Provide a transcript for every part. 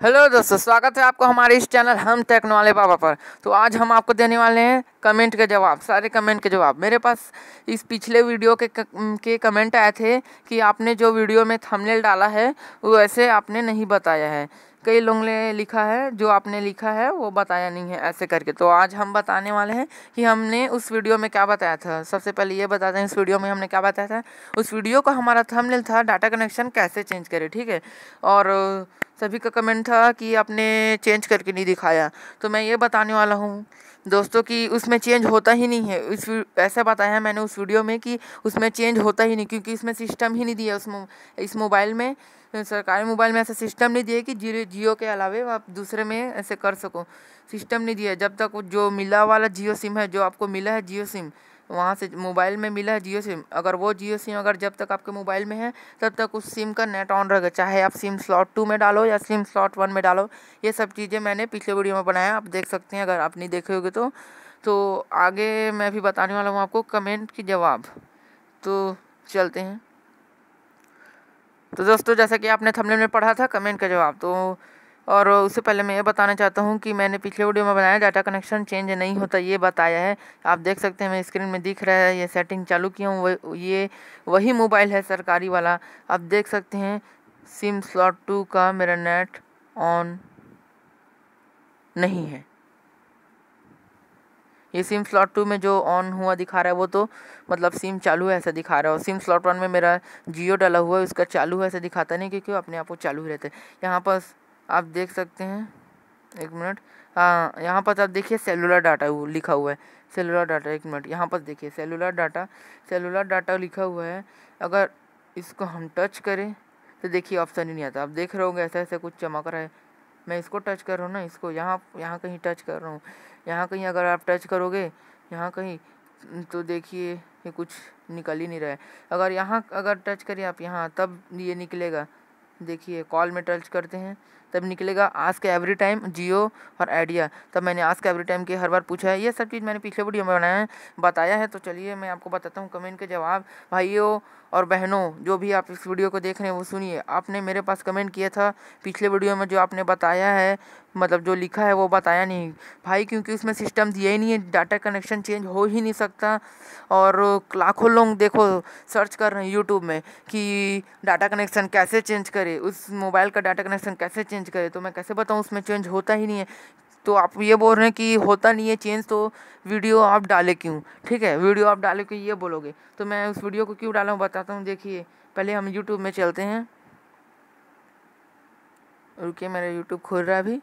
Hello दोस्तों, स्वागत है आपको हमारे इस चैनल हम टेक्नोलॉजी बाबा पर। तो आज हम आपको देने वाले हैं कमेंट के जवाब, सारे कमेंट के जवाब। मेरे पास इस पिछले वीडियो के के कमेंट आए थे कि आपने जो वीडियो में थंबनेल डाला है, वो ऐसे आपने नहीं बताया है। कई लोगों ने लिखा है, जो आपने लिखा है, वो बताया नहीं है ऐसे करके। तो आज हम बताने वाले हैं कि हमने उस वीडियो में क्या बताया था। सबसे पहले ये बताते हैं इस वीडियो में हमने क्या बताया था? उस वीडियो का हमारा थंबनेल था, डाटा कनेक्शन कैसे चेंज करें, ठीक है? और सभी का कमेंट था कि आपने चेंज करके नहीं दिखाया। तो मैं ये बताने वाला हूँ दोस्तों कि उसमें चेंज होता ही नहीं है। इस ऐसा बताया मैंने उस वीडियो में कि उसमें चेंज होता ही नहीं, क्योंकि इसमें सिस्टम ही नहीं दिया उस इस मोबाइल में। सरकारी मोबाइल में ऐसा सिस्टम नहीं दिया कि जियो जियो के अलावे आप दूसरे में ऐसे कर सको। सिस्टम नहीं दिया। जब तक जो मिला वाला जियो सिम है, जो आपको मिला है जियो सिम वहाँ से मोबाइल में मिला है जियो सिम। अगर वो जियो सिम अगर जब तक आपके मोबाइल में है, तब तक उस सिम का नेट ऑन रहेगा चाहे आप सिम स्लॉट टू में डालो या सिम स्लॉट वन में डालो, ये सब चीज़ें मैंने पिछले वीडियो में बनाया। आप देख सकते हैं, अगर आप नहीं देखे होगे तो। तो आगे मैं भी बताने वाला हूँ आपको कमेंट की जवाब। तो चलते हैं। तो दोस्तों, जैसा कि आपने थंबनेल में पढ़ा था, कमेंट का जवाब। तो और उससे पहले मैं ये बताना चाहता हूँ कि मैंने पिछले वीडियो में बनाया, डाटा कनेक्शन चेंज नहीं होता, ये बताया है। आप देख सकते हैं, मैं स्क्रीन में दिख रहा है, ये सेटिंग चालू किया हूँ ये, वही मोबाइल है सरकारी वाला। आप देख सकते हैं, सिम स्लॉट टू का मेरा नेट ऑन नहीं है। ये सिम स्लॉट टू में जो ऑन हुआ दिखा रहा है, वो तो मतलब सिम चालू है ऐसा दिखा रहा है। और सिम स्लॉट वन में मेरा जियो डाला हुआ है, उसका चालू है ऐसा दिखाता नहीं, क्योंकि वो अपने आप वो चालू ही रहते हैं। यहाँ पर आप देख सकते हैं। एक मिनट। हाँ यहाँ पर आप देखिए सेलुलर डाटा लिखा हुआ है। सेलुलर डाटा एक मिनट। यहाँ पर देखिए सेलुलर डाटा सेलुलर डाटा लिखा हुआ है। अगर इसको हम टच करें तो देखिए ऑप्शन ही नहीं आता। आप देख रहे होंगे ऐसा ऐसा कुछ चमक रहा है। मैं इसको टच कर रहा हूँ ना, इसको यहाँ यहाँ कहीं टच कर रहा हूँ। यहाँ कहीं अगर आप टच करोगे, यहाँ कहीं तो देखिए ये कुछ निकल ही नहीं रहा है। अगर यहाँ, अगर टच करिए आप यहाँ, तब ये निकलेगा। देखिए कॉल में टच करते हैं। तब निकलेगा आज के एवरी टाइम जियो और आइडिया तब मैंने आज के एवरी टाइम के हर बार पूछा है। ये सब चीज़ मैंने पिछले वीडियो में बनाया है, बताया है तो चलिए मैं आपको बताता हूँ कमेंट के जवाब। भाइयों और बहनों, जो भी आप इस वीडियो को देख रहे हैं, वो सुनिए। आपने मेरे पास कमेंट किया था पिछले वीडियो में, जो आपने बताया है मतलब जो लिखा है, वो बताया नहीं। भाई, क्योंकि उसमें सिस्टम दिया ही नहीं है डाटा कनेक्शन चेंज हो ही नहीं सकता। और लाखों लोग देखो सर्च कर रहे हैं यूट्यूब में कि डाटा कनेक्शन कैसे चेंज करे, उस मोबाइल का डाटा कनेक्शन कैसे चेंज करे तो मैं कैसे बताऊँ, उसमें चेंज होता ही नहीं है। तो आप ये बोल रहे हैं कि होता नहीं है चेंज तो वीडियो आप डाले क्यों? ठीक है वीडियो आप डाले क्यों, ये बोलोगे। तो मैं उस वीडियो को क्यों डाला हूँ, बताता हूँ, देखिए, पहले हम यूट्यूब में चलते हैं। रुकिए, मेरा यूट्यूब खोल रहा है अभी।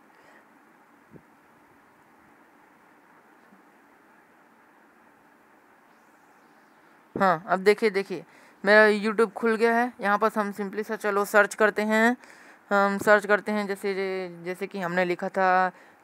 हाँ अब देखिए देखिए, मेरा यूट्यूब खुल गया है। यहाँ पर हम सिंपली सा चलो सर्च करते हैं। हम सर्च करते हैं जैसे जैसे कि हमने लिखा था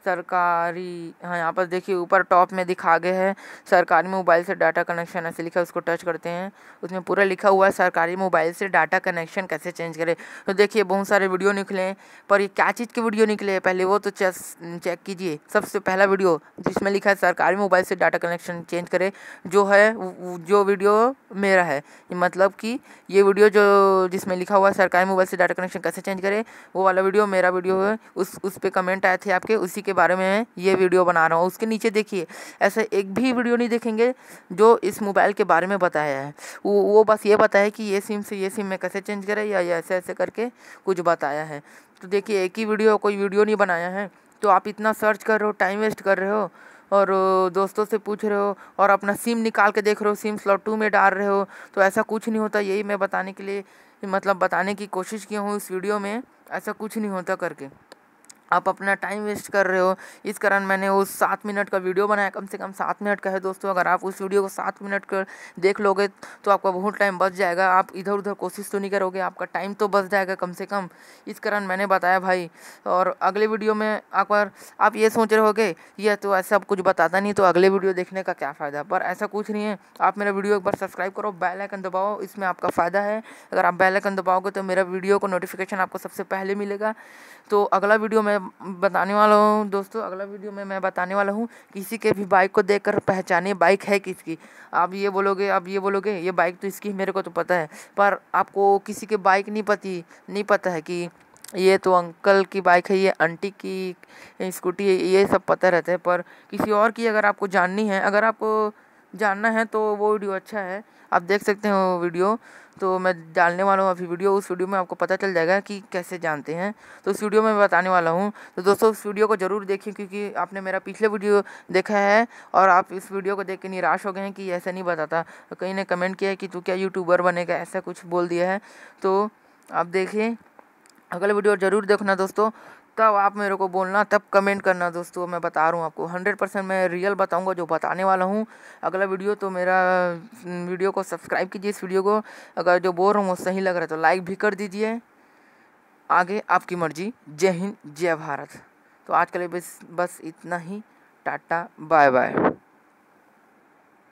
सरकारी हाँ यहाँ पर देखिए ऊपर टॉप में दिखा गए है, सरकारी मोबाइल से डाटा कनेक्शन ऐसे लिखा है, उसको टच करते हैं। उसमें पूरा लिखा हुआ है, सरकारी मोबाइल से डाटा कनेक्शन कैसे चेंज करें। तो देखिए, बहुत सारे वीडियो निकले पर ये क्या चीज़ के वीडियो निकले पहले वो तो चेक कीजिए। सबसे पहला वीडियो जिसमें लिखा है, सरकारी मोबाइल से डाटा कनेक्शन चेंज करे, जो है जो वीडियो मेरा है। मतलब कि ये वीडियो जो, जिसमें लिखा हुआ है, सरकारी मोबाइल से डाटा कनेक्शन कैसे चेंज करे, वो वाला वीडियो मेरा वीडियो है। उस उस पर कमेंट आए थे आपके, उसी के के बारे में ये वीडियो बना रहा हूँ। उसके नीचे देखिए, ऐसा एक भी वीडियो नहीं देखेंगे जो इस मोबाइल के बारे में बताया है। वो वो बस ये बताया कि ये सिम से, ये सिम में कैसे चेंज करें या ऐसे ऐसे करके कुछ बताया है। तो देखिए, एक ही वीडियो, कोई वीडियो नहीं बनाया है। तो आप इतना सर्च कर रहे हो, टाइम वेस्ट कर रहे हो और दोस्तों से पूछ रहे हो और अपना सिम निकाल के देख रहे हो, सिम स्लॉट टू में डाल रहे हो तो ऐसा कुछ नहीं होता। यही मैं बताने के लिए मतलब बताने की कोशिश किया हूँ इस वीडियो में, ऐसा कुछ नहीं होता करके। आप अपना टाइम वेस्ट कर रहे हो। इस कारण मैंने वो सात मिनट का वीडियो बनाया। कम से कम सात मिनट का है दोस्तों। अगर आप उस वीडियो को सात मिनट कर देख लोगे तो आपका बहुत टाइम बच जाएगा। आप इधर उधर कोशिश तो नहीं करोगे। आपका टाइम तो बच जाएगा कम से कम। इस कारण मैंने बताया भाई। और अगले वीडियो में अगर आप ये सोच रहे होगे, यह तो ऐसा कुछ बताता नहीं तो अगले वीडियो देखने का क्या फ़ायदा? पर ऐसा कुछ नहीं है। आप मेरा वीडियो एक बार सब्सक्राइब करो बेल आइकन दबाओ। इसमें आपका फ़ायदा है। अगर आप बेल आइकन दबाओगे तो मेरा वीडियो को नोटिफिकेशन आपको सबसे पहले मिलेगा। तो अगला वीडियो में बताने वाला हूँ। दोस्तों, अगला वीडियो में मैं बताने वाला हूँ, किसी के भी बाइक को देखकर पहचाने बाइक है किसकी। आप ये बोलोगे, आप ये बोलोगे, ये बाइक तो इसकी, मेरे को तो पता है। पर आपको किसी के बाइक नहीं पती, नहीं पता है कि ये तो अंकल की बाइक है, ये आंटी की स्कूटी है, ये सब पता रहता है। पर किसी और की अगर आपको जाननी है, अगर आपको जानना है तो वो वीडियो अच्छा है। आप देख सकते हैं वो वीडियो। तो मैं डालने वाला हूँ अभी वीडियो। उस वीडियो में आपको पता चल जाएगा कि कैसे जानते हैं। तो उस वीडियो में बताने वाला हूँ। तो दोस्तों, उस वीडियो को ज़रूर देखें क्योंकि आपने मेरा पिछले वीडियो देखा है और आप इस वीडियो को देख के निराश हो गए हैं कि ऐसा नहीं बताता। तो कहीं ने कमेंट किया है कि तू क्या यूट्यूबर बनेगा, ऐसा कुछ बोल दिया है। तो आप देखें अगला वीडियो ज़रूर देखना दोस्तों। तब आप मेरे को बोलना, तब कमेंट करना दोस्तों, मैं बता रहा हूँ आपको। हंड्रेड परसेंट मैं रियल बताऊँगा जो बताने वाला हूँ। अगला वीडियो तो मेरा वीडियो को सब्सक्राइब कीजिए इस वीडियो को। अगर जो बोल रहा हूँ वो सही लग रहा है तो लाइक भी कर दीजिए। आगे आपकी मर्ज़ी। जय हिंद, जय भारत। तो आज के लिए बस बस इतना ही। Tata bye bye